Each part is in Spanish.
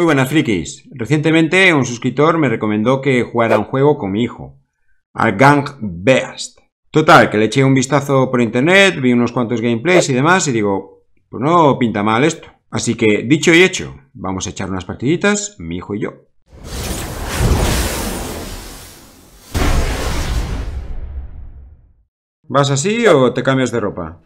Muy buenas frikis. Recientemente un suscriptor me recomendó que jugara un juego con mi hijo, al Gang Beast. Total, que le eché un vistazo por internet, vi unos cuantos gameplays y demás y digo, pues no pinta mal esto. Así que, dicho y hecho, vamos a echar unas partiditas, mi hijo y yo. ¿Vas así o te cambias de ropa?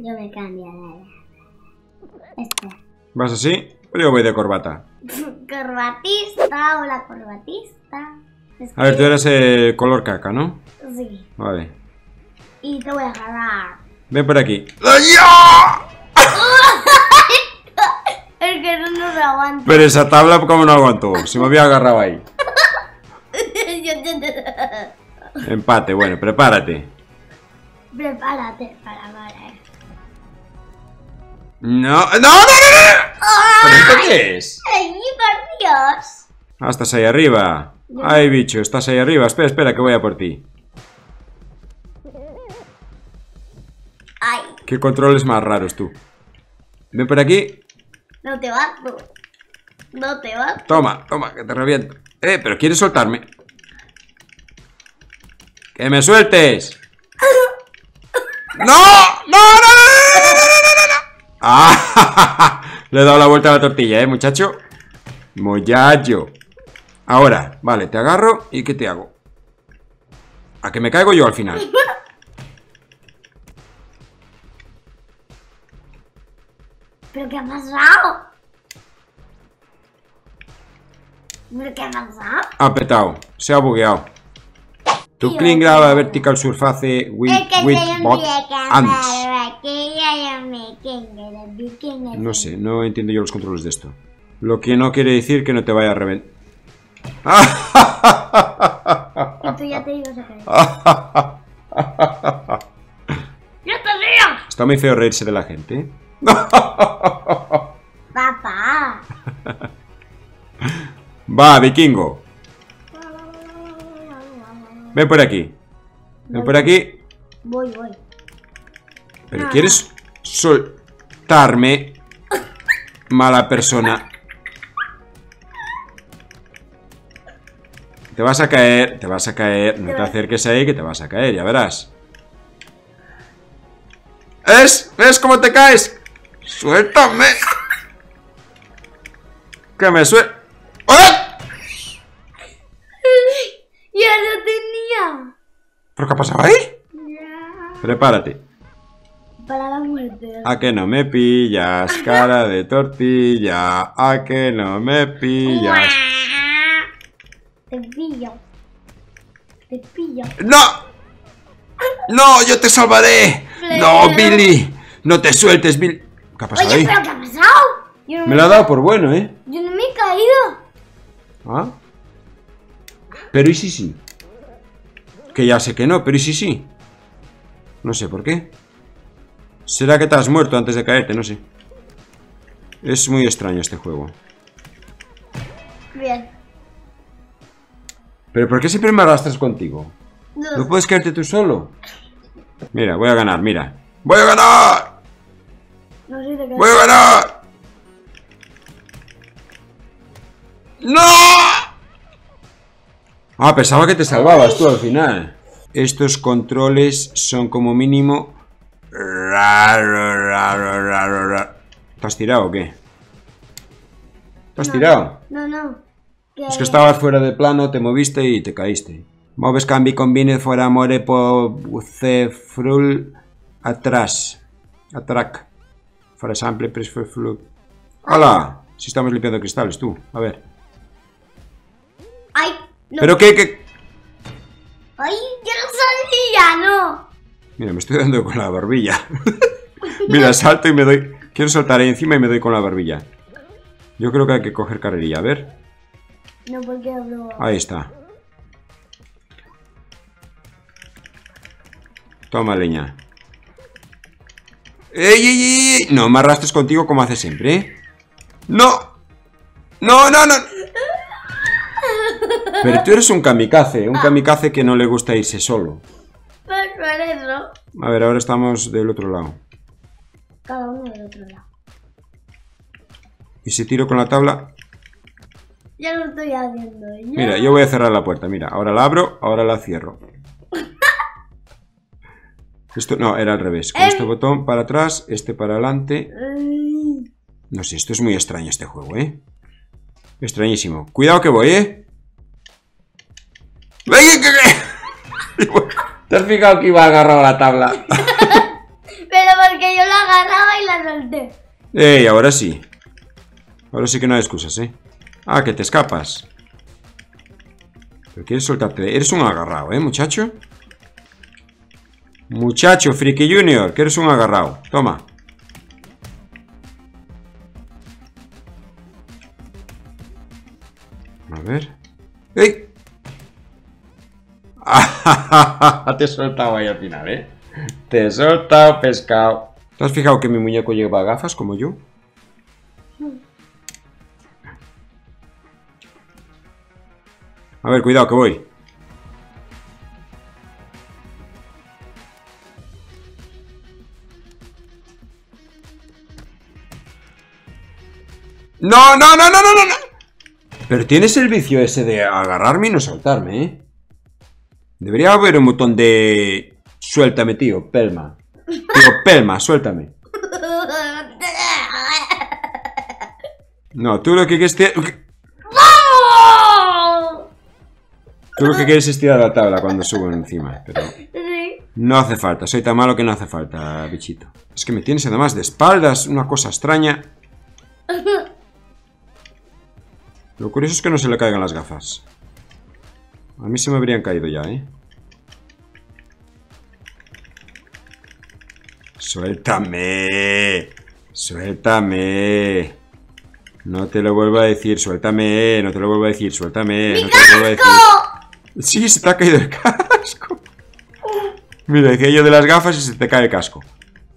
Yo me cambio de... Este. ¿Vas así? Pues yo voy de corbata. Corbatista, hola corbatista. Es A ver, tú eres el color caca, ¿no? Sí. Vale. Y te voy a agarrar. Ven por aquí. Es que no nos aguanto. Pero esa tabla, ¿cómo no aguantó? Se me había agarrado ahí. Empate, bueno, prepárate. Prepárate para para. No, no, no, no, no. ¿Pero esto qué es? ¡Ay, por Dios! Ah, estás ahí arriba. Ay, bicho, estás ahí arriba. Espera, espera, que voy a por ti. ¡Ay! Qué controles más raros tú. Ven por aquí. No te vas, tú. No te vas. Toma, toma, que te reviento. Eh, pero quieres soltarme. ¡Que me sueltes! ¡No! ¡No, no, no, no, no, no, no, no! ¡Ah! Le he dado la vuelta a la tortilla, ¿eh, muchacho? Muchacho. Ahora, vale, te agarro y ¿qué te hago? A que me caigo yo al final. ¿Pero qué ha pasado? ¿Pero qué ha pasado? Ha petado, se ha bugueado. Tu clean graba vertical surface with, with bot vieja No sé, no entiendo yo los controles de esto. Lo que no quiere decir que no te vaya a reventar. Tú ya te ibas a caer. ¡Ya te! Está muy feo reírse de la gente. ¿eh? Papá. Va, vikingo. Ven por aquí. Ven por aquí. Voy, voy. Pero quieres mala persona. Te vas a caer, te vas a caer. No te acerques ahí que te vas a caer, ya verás. ¿Ves? ¿Ves cómo te caes? ¡Suéltame! ¡Que me suel... ¡Ah! ¡Ya lo tenía! ¿Pero qué ha pasado ahí? Prepárate. A que no me pillas, cara de tortilla. A que no me pillas. Te pillo. Te pillo. ¡No! ¡No! ¡Yo te salvaré! ¡No, Billy! ¡No te sueltes, Billy! ¿Qué ha pasado Oye, ahí? ¿pero qué ha pasado? No Me lo ha dado por bueno, ¿eh? Yo no me he caído. ¿Ah? Pero ¿y si sí? Que ya sé que no, pero ¿y si sí? No sé por qué. ¿Será que te has muerto antes de caerte? No sé. Es muy extraño este juego. Bien. ¿Pero por qué siempre me arrastras contigo? No. ¿No puedes caerte tú solo? Mira, voy a ganar, mira. ¡Voy a ganar! No qué. ¡Voy a ganar! ¡No! Ah, pensaba que te salvabas tú al final. Estos controles son como mínimo... ¿Te has tirado o qué? ¿Te has No. tirado? No, no. Que... Es que estabas fuera de plano, te moviste y te caíste. Moves cambi combine fuera more po frul atrás. Atrac. For example, press. ¡Hala! Si estamos limpiando cristales, tú. A ver. ¡Ay! No. ¿Pero qué, qué? ¡Ay! ¡Yo no sabía! ¡No! Mira, me estoy dando con la barbilla. Mira, salto y me doy... Quiero saltar ahí encima y me doy con la barbilla. Yo creo que hay que coger carrerilla. A ver. No, porque hablo. Ahí está. Toma leña. ¡Ey, ey, ey! No me arrastres contigo como haces siempre, ¿eh? ¡No! ¡No, no, no! Pero tú eres un kamikaze, un kamikaze que no le gusta irse solo. Pues. A ver, ahora estamos del otro lado. Cada uno del otro lado. Y si tiro con la tabla... Ya lo estoy haciendo. ya. Mira, yo voy a cerrar la puerta. Mira, ahora la abro, ahora la cierro. Esto no, era al revés. Con Em. este botón para atrás, este para adelante. Ay. No sé, esto es muy extraño este juego, ¿eh? Extrañísimo. Cuidado que voy, ¿eh? ¡Ay, qué- qué- qué! ¿Te has fijado que iba agarrado a la tabla? Pero porque yo la agarraba y la solté. ¡Ey, ahora sí! Ahora sí que no hay excusas, ¿eh? Ah, que te escapas. Pero quieres soltarte. Eres un agarrado, ¿eh, muchacho? Muchacho, Friki Junior, que eres un agarrado. Toma. A ver. ¡Ey! Te he soltado ahí al final, ¿eh? Te he soltado, pescado. ¿Te has fijado que mi muñeco lleva gafas como yo? A ver, cuidado, que voy. No, no, no, no, no, no. Pero tienes el vicio ese de agarrarme y no soltarme, ¿eh? Debería haber un botón de... Suéltame, tío, Pelma. Tío, Pelma, suéltame. No, tú lo que quieres... te- Tú lo que quieres es tirar la tabla cuando subo encima, pero... No hace falta, soy tan malo que no hace falta, bichito. Es que me tienes además de espaldas, una cosa extraña. Lo curioso es que no se le caigan las gafas. A mí se me habrían caído ya, ¿eh? Suéltame. Suéltame. No te lo vuelvo a decir, suéltame. No te lo vuelvo a decir, suéltame. No te lo vuelvo a decir. Sí, se te ha caído el casco. Mira, decía yo de las gafas y se te cae el casco.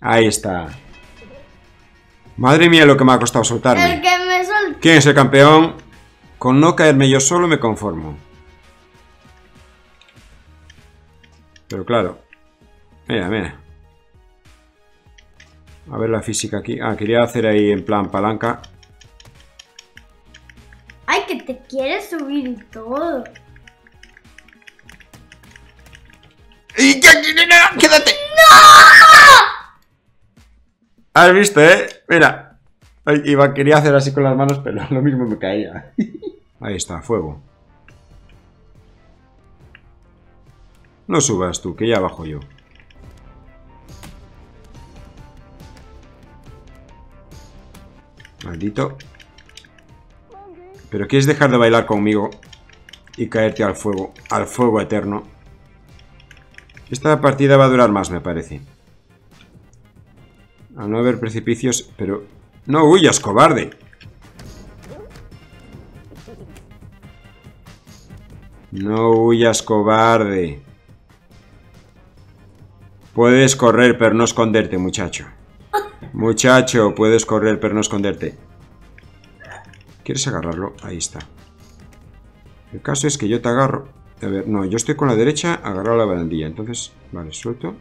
Ahí está. Madre mía lo que me ha costado El soltarme. que me soltó. ¿Quién es el campeón? Con no caerme yo solo me conformo. Pero claro. Mira, mira. A ver la física aquí. Ah, quería hacer ahí en plan palanca. Ay, que te quieres subir y todo. ¡Y ya- ya- ya- ya! ¡Quédate! ¿Has visto, eh? Mira. Ay, Iba, quería hacer así con las manos, pero lo mismo me caía. Ahí está, fuego. No subas tú, que ya bajo yo. Maldito. Pero quieres dejar de bailar conmigo y caerte al fuego, al fuego eterno. Esta partida va a durar más, me parece. Al no haber precipicios, pero... ¡No huyas, cobarde! No huyas, cobarde. Puedes correr, pero no esconderte, muchacho. Muchacho, puedes correr, pero no esconderte. ¿Quieres agarrarlo? Ahí está. El caso es que yo te agarro. A ver, no, yo estoy con la derecha agarrado a la barandilla. Entonces, vale, suelto.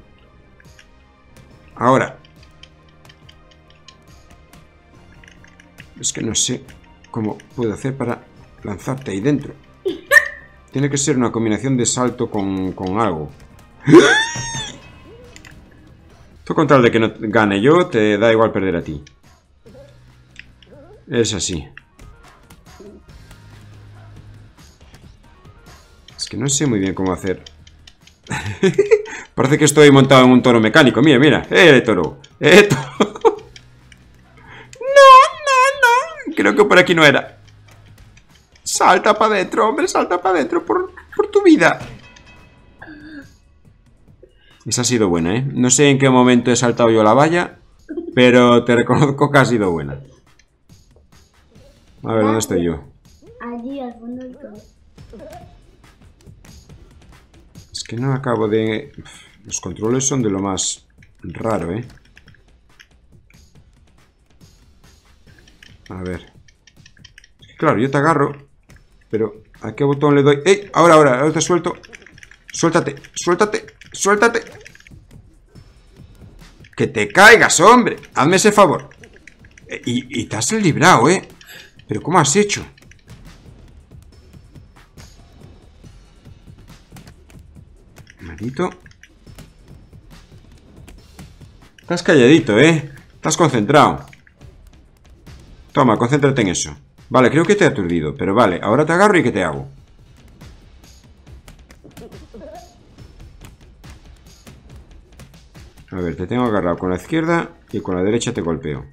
Ahora. Es que no sé cómo puedo hacer para lanzarte ahí dentro. Tiene que ser una combinación de salto con, con algo. Tú con tal de que no gane yo, te da igual perder a ti. Es así. Es que no sé muy bien cómo hacer. Parece que estoy montado en un toro mecánico. Mira, mira. ¡Eh, toro! ¡Eh, toro! ¡No, no, no! Creo que por aquí no era. Salta para adentro, hombre, salta para adentro por, por tu vida. Esa ha sido buena, ¿eh? No sé en qué momento he saltado yo la valla, pero te reconozco que ha sido buena. A ver, ¿dónde estoy yo? Allí al fondo del todo. Es que no acabo de... Los controles son de lo más raro, ¿eh? A ver. Claro, yo te agarro, pero ¿a qué botón le doy? ¡Ey! Ahora, ahora, ahora te suelto. Suéltate, suéltate, Suéltate. Que te caigas, hombre. Hazme ese favor. E, y, y te has librado, ¿eh? Pero ¿cómo has hecho? Maldito. Estás calladito, ¿eh? Estás concentrado. Toma, concéntrate en eso. Vale, creo que te he aturdido, pero vale, ahora te agarro y ¿qué te hago? A ver, te tengo agarrado con la izquierda y con la derecha te golpeo.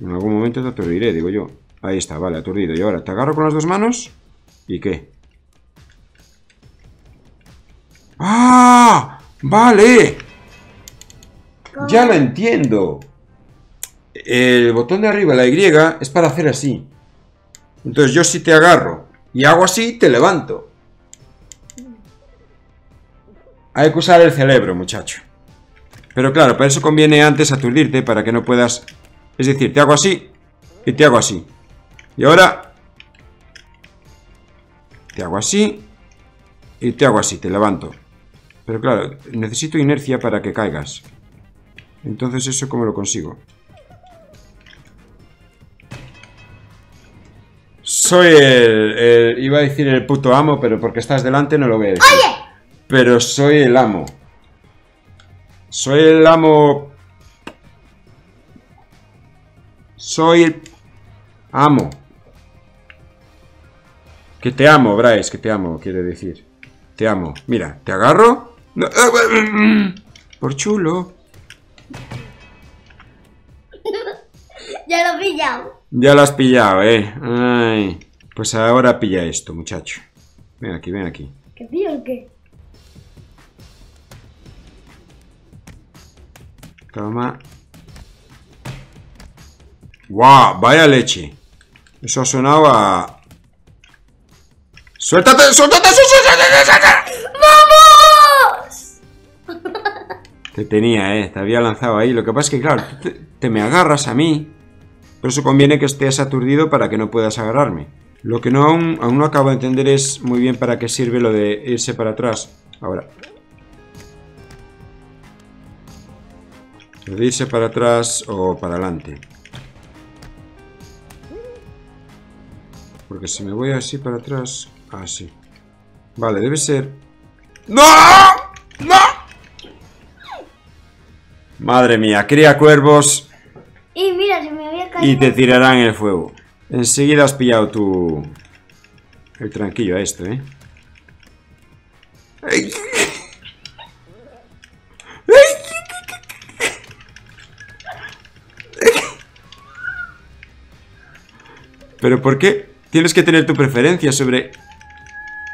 En algún momento te aturdiré, digo yo. Ahí está, vale, aturdido. Y ahora te agarro con las dos manos. ¿Y qué? ¡Ah! ¡Vale! Ya lo entiendo. El botón de arriba, la Y, es para hacer así. Entonces yo si te agarro y hago así, te levanto. Hay que usar el cerebro, muchacho. Pero claro, para eso conviene antes aturdirte para que no puedas... Es decir, te hago así y te hago así. Y ahora... Te hago así y te hago así, te levanto. Pero claro, necesito inercia para que caigas. Entonces, ¿eso cómo lo consigo? Soy el, Iba a decir el puto amo, pero porque estás delante no lo voy a decir. ¡Oye! Pero soy el amo. Soy el amo... Soy el... Amo. Que te amo, Bryce, que te amo, quiere decir. Te amo. Mira, te agarro. Por chulo. Ya lo he pillado. Ya lo has pillado, eh. Ay. Pues ahora pilla esto, muchacho. Ven aquí, ven aquí. ¿Qué pillo o qué? Toma. ¡Guau! Vaya leche. Eso sonaba... ¡Suéltate! ¡Suéltate! ¡Suéltate! ¡Suéltate! ¡Vamos! Te tenía, eh. Te había lanzado ahí. Lo que pasa es que, claro, te, te me agarras a mí. Por eso conviene que estés aturdido para que no puedas agarrarme. Lo que no aún, aún no acabo de entender es muy bien para qué sirve lo de irse para atrás. Ahora. De irse para atrás o para adelante. Porque si me voy así para atrás... Así. Vale, debe ser... ¡No! ¡No! Madre mía, cría cuervos Y mira, se me había caído. y te tirarán el fuego. Enseguida has pillado tu... El tranquillo a esto, ¿eh? Ay. Pero ¿por qué tienes que tener tu preferencia sobre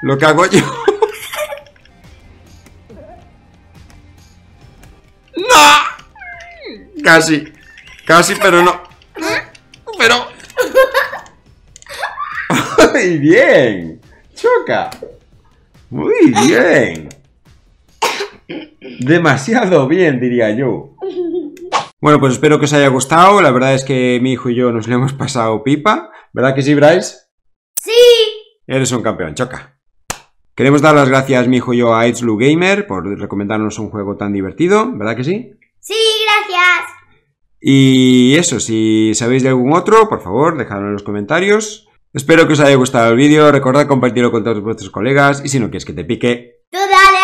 lo que hago yo? ¡No! Casi. Casi, pero no. Pero... Muy bien. Choca. Muy bien. Demasiado bien, diría yo. Bueno, pues espero que os haya gustado. La verdad es que mi hijo y yo nos lo hemos pasado pipa. ¿Verdad que sí, Bryce? ¡Sí! Eres un campeón, choca. Queremos dar las gracias, mi hijo y yo, a It's Blue Gamer por recomendarnos un juego tan divertido. ¿Verdad que sí? ¡Sí, gracias! Y eso, si sabéis de algún otro, por favor, dejadlo en los comentarios. Espero que os haya gustado el vídeo, recordad compartirlo con todos vuestros colegas y si no quieres que te pique, ¡Toda!